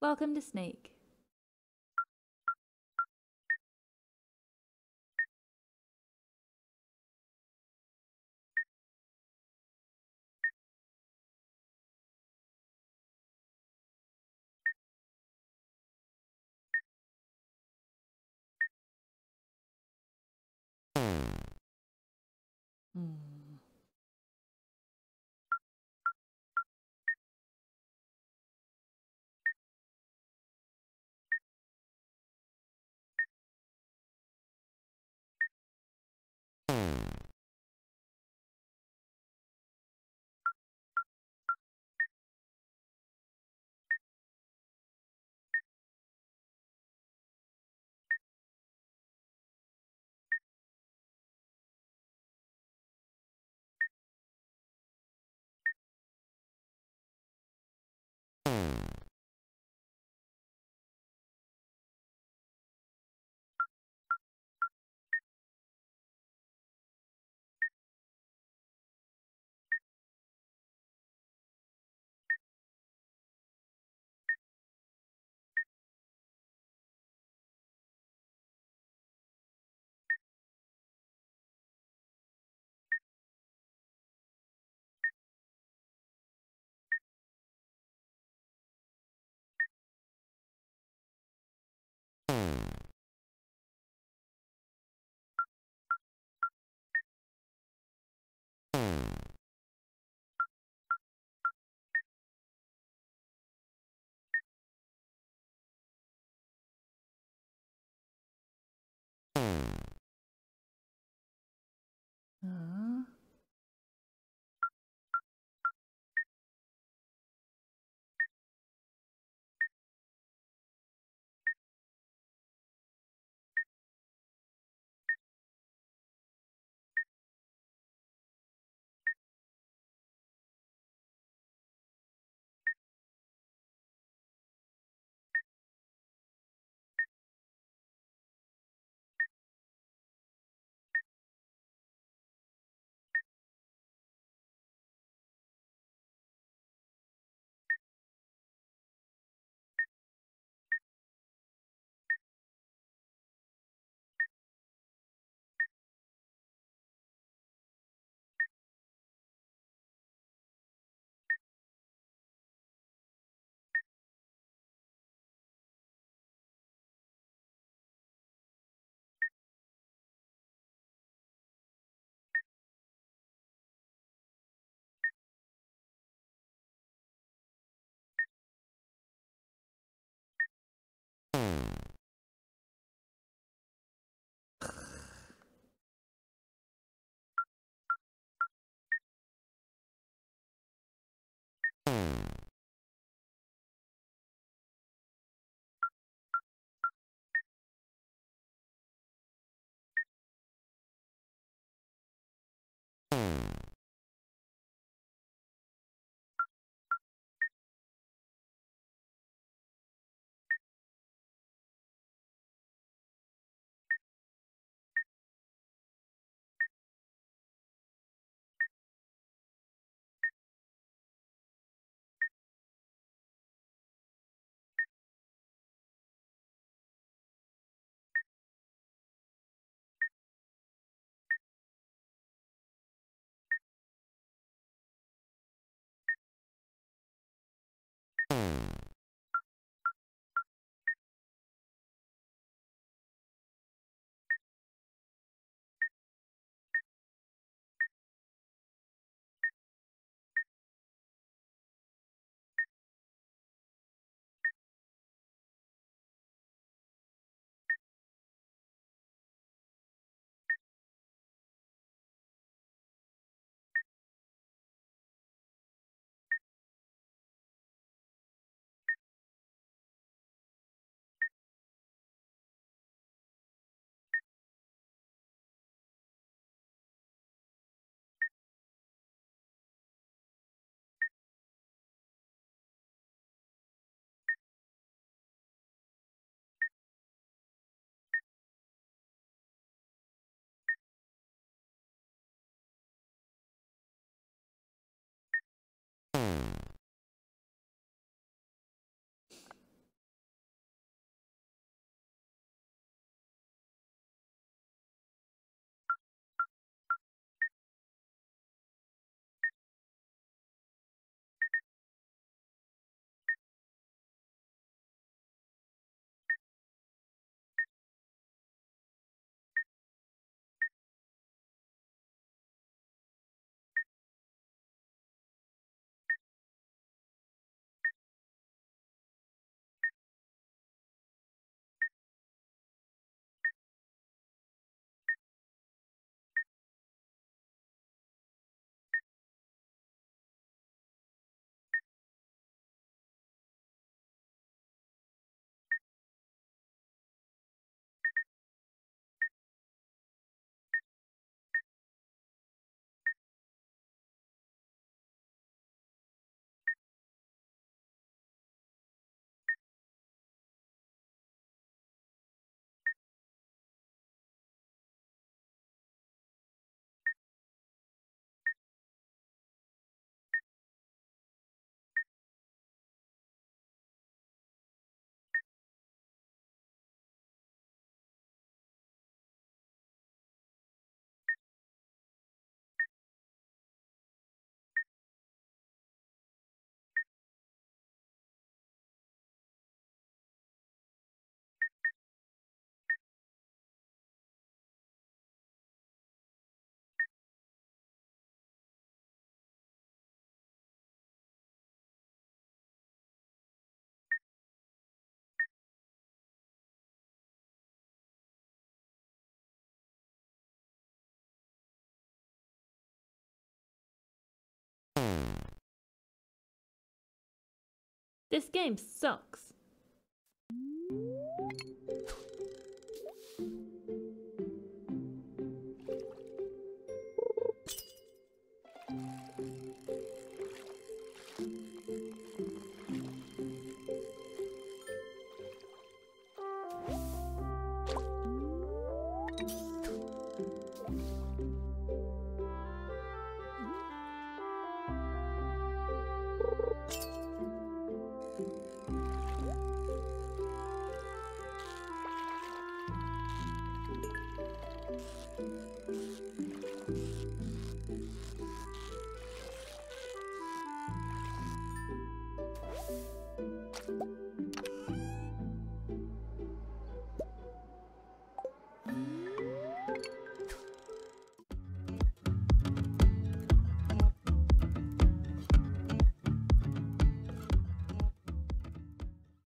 Welcome to Snake. Hmm. Uh, Boom. This game sucks.